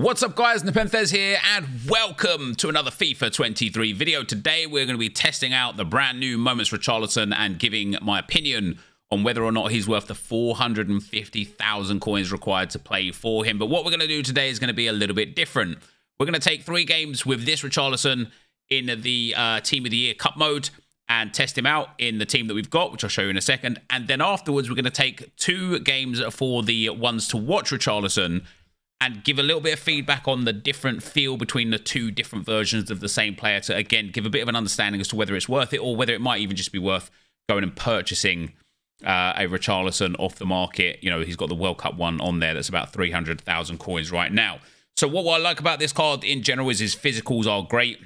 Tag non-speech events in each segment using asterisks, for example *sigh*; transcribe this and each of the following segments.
What's up guys, NepentheZ here and welcome to another FIFA 23 video. Today we're going to be testing out the brand new Moments for Richarlison and giving my opinion on whether or not he's worth the 450,000 coins required to play for him. But what we're going to do today is going to be a little bit different. We're going to take three games with this Richarlison in the uh, Team of the Year Cup mode and test him out in the team that we've got, which I'll show you in a second. And then afterwards, we're going to take two games for the ones to watch Richarlison and give a little bit of feedback on the different feel between the two different versions of the same player to, again, give a bit of an understanding as to whether it's worth it or whether it might even just be worth going and purchasing uh, a Richarlison off the market. You know, he's got the World Cup one on there that's about 300,000 coins right now. So what, what I like about this card in general is his physicals are great.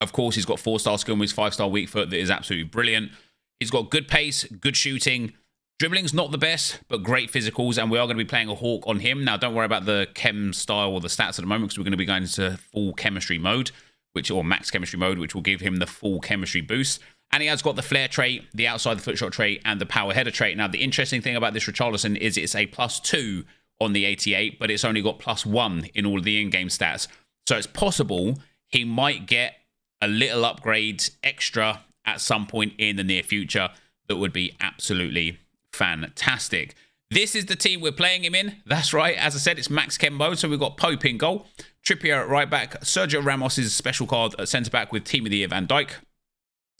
Of course, he's got four-star skill moves, five-star weak foot that is absolutely brilliant. He's got good pace, good shooting, Dribbling's not the best, but great physicals, and we are going to be playing a Hawk on him. Now, don't worry about the chem style or the stats at the moment, because we're going to be going into full chemistry mode, which or max chemistry mode, which will give him the full chemistry boost. And he has got the flare trait, the outside the foot shot trait, and the power header trait. Now, the interesting thing about this Richarlison is it's a plus two on the 88, but it's only got plus one in all of the in-game stats. So it's possible he might get a little upgrade extra at some point in the near future that would be absolutely fantastic. This is the team we're playing him in. That's right. As I said, it's max chem mode. So we've got Pope in goal, Trippier at right back, Sergio Ramos' is special card at centre back with Team of the Year Van Dijk,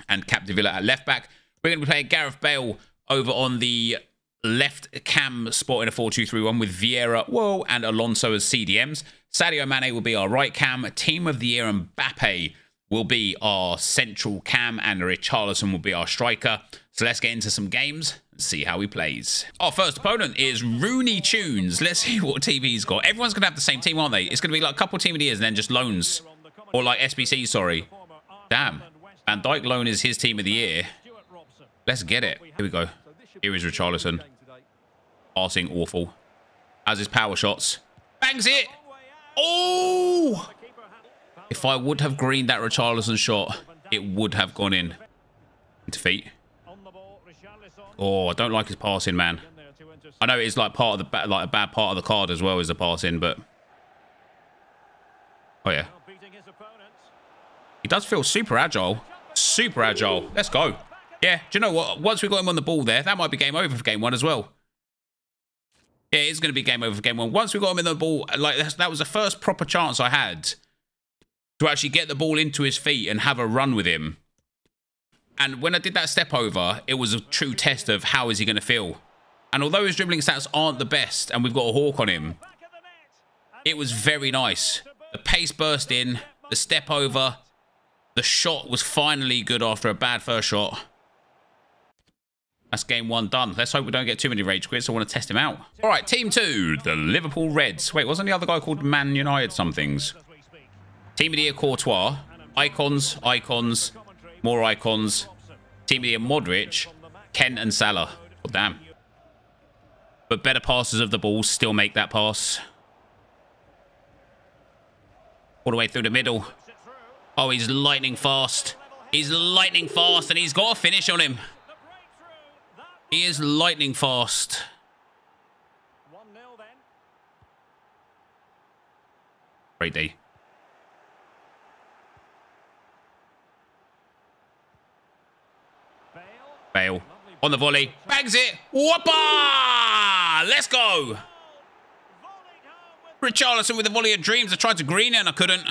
and Capdevila at left back. We're going to be playing Gareth Bale over on the left cam spot in a 4-2-3-1 with Vieira, whoa, and Alonso as CDMs. Sadio Mane will be our right cam. Team of the Year and Mbappe will be our central cam, and Richarlison will be our striker. So let's get into some games and see how he plays. Our first opponent is Rooney Tunes. Let's see what team he's got. Everyone's going to have the same team, aren't they? It's going to be like a couple team of the years and then just loans. Or like SBC, sorry. Damn. Van Dijk loan is his team of the year. Let's get it. Here we go. Here is Richarlison. Passing awful. As his power shots. Bangs it. Oh! If I would have greened that Richarlison shot, it would have gone in. Defeat. Oh, I don't like his passing, man. I know it's like part of the like a bad part of the card as well as the passing, but oh yeah, he does feel super agile, super agile. Let's go. Yeah, do you know what? Once we got him on the ball there, that might be game over for game one as well. Yeah, it's going to be game over for game one. Once we got him in the ball, like that was the first proper chance I had to actually get the ball into his feet and have a run with him. And when I did that step over, it was a true test of how is he going to feel. And although his dribbling stats aren't the best, and we've got a hawk on him, it was very nice. The pace burst in, the step over, the shot was finally good after a bad first shot. That's game one done. Let's hope we don't get too many rage quits. I want to test him out. All right, team two, the Liverpool Reds. Wait, wasn't the other guy called Man United somethings? Team of the year Courtois. Icons, icons, more icons. Team of the year, Modric, Kent and Salah. Oh, damn. But better passers of the ball still make that pass. All the way through the middle. Oh, he's lightning fast. He's lightning fast, and he's got a finish on him. He is lightning fast. Great day. Bale on the volley. Bangs it. Whoppa! Let's go. Richarlison with the volley of dreams. I tried to green it and I couldn't.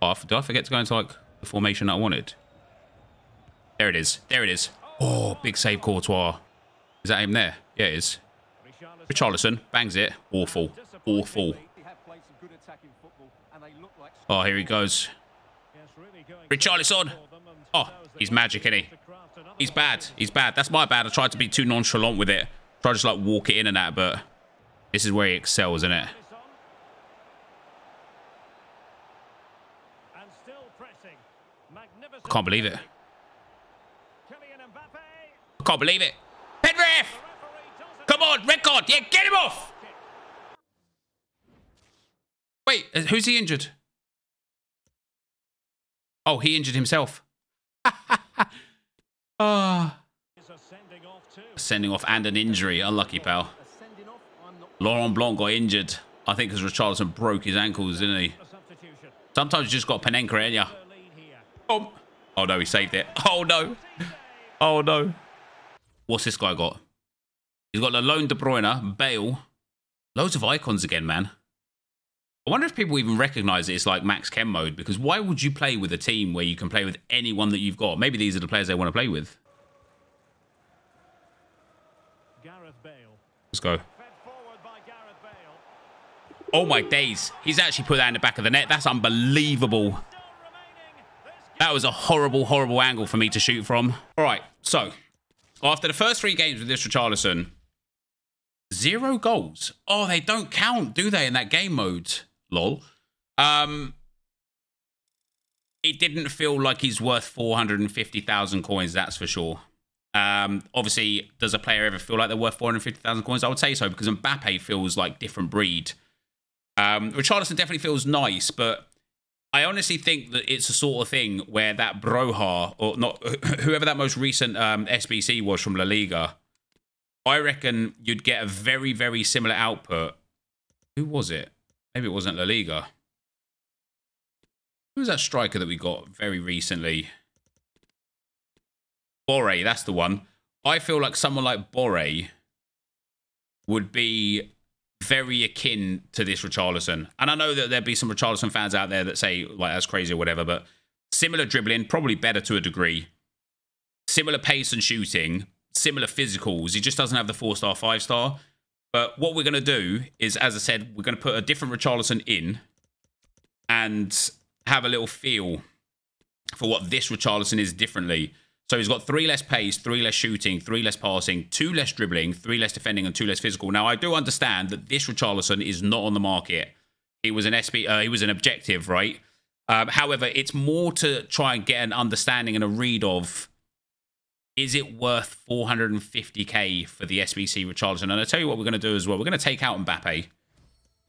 Oh, did I forget to go into like the formation I wanted? There it is. There it is. Oh, big save Courtois. Is that him there? Yeah, it is. Richarlison bangs it. Awful. Awful. Oh, here he goes. Richarlison. Oh, he's magic, isn't he? He's bad. He's bad. That's my bad. I tried to be too nonchalant with it. Try to just like walk it in and that, but this is where he excels, isn't it? I can't believe it. I can't believe it. Penrith! Come on, record! Yeah, get him off! Wait, uh, who's he injured? Oh, he injured himself. *laughs* Ah. Sending off and an injury. Unlucky, pal. Laurent Blanc got injured. I think because Richarlison broke his ankles, didn't he? Sometimes you just got ain't ya? Oh. oh, no, he saved it. *laughs* Oh, no. Oh, no. What's this guy got? He's got the lone De Bruyne, Bale. Loads of icons again, man. I wonder if people even recognize it's like max chem mode because why would you play with a team where you can play with anyone that you've got? Maybe these are the players they want to play with. Let's go. Oh my days. He's actually put that in the back of the net. That's unbelievable. That was a horrible, horrible angle for me to shoot from. All right, so after the first three games with this Richarlison, zero goals. Oh, they don't count, do they, in that game mode? Lol. Um, it didn't feel like he's worth 450,000 coins, that's for sure. Um, obviously, does a player ever feel like they're worth 450,000 coins? I would say so because Mbappe feels like different breed. Um, Richarlison definitely feels nice, but I honestly think that it's a sort of thing where that Broja, or not, *laughs* whoever that most recent um, SBC was from La Liga, I reckon you'd get a very, very similar output. Who was it? Maybe it wasn't La Liga. Who was that striker that we got very recently? Borré, that's the one. I feel like someone like Borré would be very akin to this Richarlison. And I know that there'd be some Richarlison fans out there that say, like, that's crazy or whatever, but similar dribbling, probably better to a degree. Similar pace and shooting, similar physicals. He just doesn't have the four star, five star. But what we're going to do is, as I said, we're going to put a different Richarlison in and have a little feel for what this Richarlison is differently. So he's got three less pace, three less shooting, three less passing, two less dribbling, three less defending, and two less physical. Now I do understand that this Richarlison is not on the market. He was an SB, uh, he was an objective, right? Um, however, it's more to try and get an understanding and a read of is it worth 450k for the SBC Richarlison? And I'll tell you what we're going to do as well. We're going to take out Mbappe.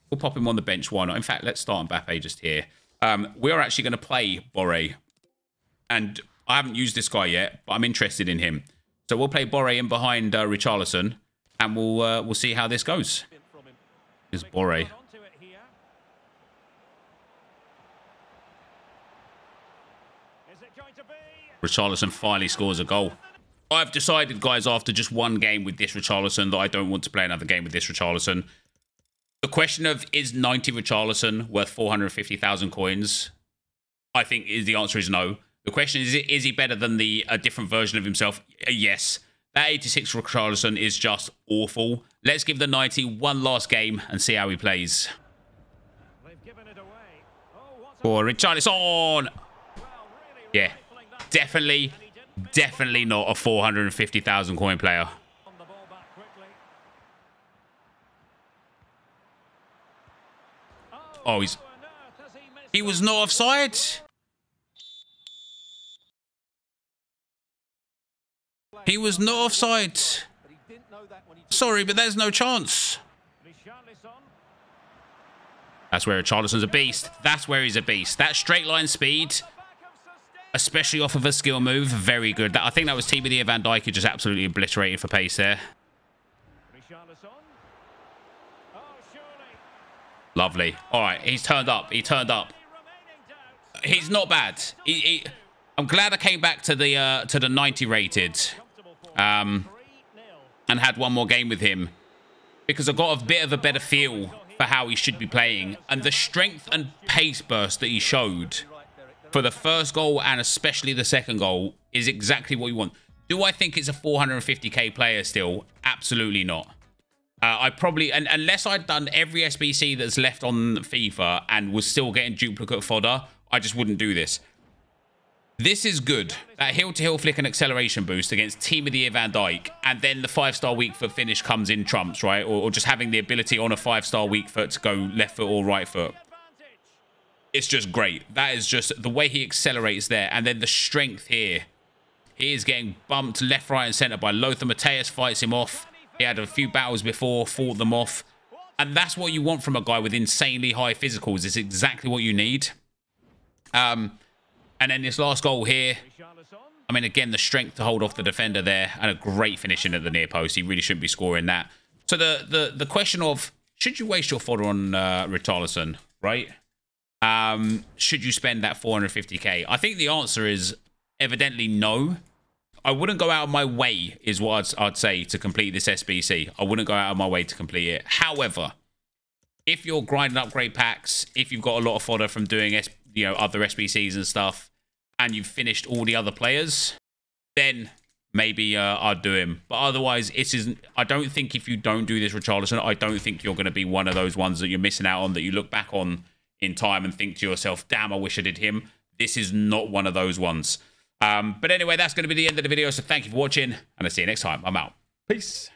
We'll pop him on the bench. Why not? In fact, let's start Mbappe just here. Um, we are actually going to play Borré. And I haven't used this guy yet, but I'm interested in him. So we'll play Borré in behind uh, Richarlison, and we'll uh, we'll see how this goes. Is Borré. Richarlison finally scores a goal. I've decided, guys, after just one game with this Richarlison, that I don't want to play another game with this Richarlison. The question of is 90 Richarlison worth 450,000 coins? I think is the answer is no. The question is, is he better than the a different version of himself? Uh, yes. That 86 for Richarlison is just awful. Let's give the 90 one last game and see how he plays. For Richarlison. Yeah, definitely, definitely not a 450,000 coin player. Oh, he's... He was not offside? He was not offside. Sorry, but there's no chance. That's where Richarlison's a beast. That's where he's a beast. That straight line speed, especially off of a skill move, very good. I think that was TBD Van Dijk who just absolutely obliterated for pace there. Lovely. All right, he's turned up. He turned up. He's not bad. He, he, I'm glad I came back to the uh, to the 90 rated um, and had one more game with him because I got a bit of a better feel for how he should be playing. And the strength and pace burst that he showed for the first goal and especially the second goal is exactly what you want. Do I think it's a 450k player still? Absolutely not. Uh, I probably, and unless I'd done every SBC that's left on FIFA and was still getting duplicate fodder, I just wouldn't do this. This is good. That heel-to-heel -heel flick and acceleration boost against Team of the Year Van Dijk. And then the five-star weak foot finish comes in trumps, right? Or, or just having the ability on a five-star weak foot to go left foot or right foot. It's just great. That is just the way he accelerates there. And then the strength here. He is getting bumped left, right, and centre by Lothar Matthäus. Fights him off. He had a few battles before, fought them off. And that's what you want from a guy with insanely high physicals. It's exactly what you need. Um... And then this last goal here. I mean, again, the strength to hold off the defender there and a great finishing at the near post. He really shouldn't be scoring that. So the, the, the question of should you waste your fodder on uh, Richarlison, right? Um, should you spend that 450k? I think the answer is evidently no. I wouldn't go out of my way, is what I'd, I'd say, to complete this SBC. I wouldn't go out of my way to complete it. However, if you're grinding up great packs, if you've got a lot of fodder from doing S, you know other SBCs and stuff, and you've finished all the other players, then maybe uh, I'd do him. But otherwise, it isn't. I don't think if you don't do this, Richarlison, I don't think you're going to be one of those ones that you're missing out on that you look back on in time and think to yourself, "Damn, I wish I did him." This is not one of those ones. Um, but anyway, that's going to be the end of the video. So thank you for watching, and I'll see you next time. I'm out. Peace.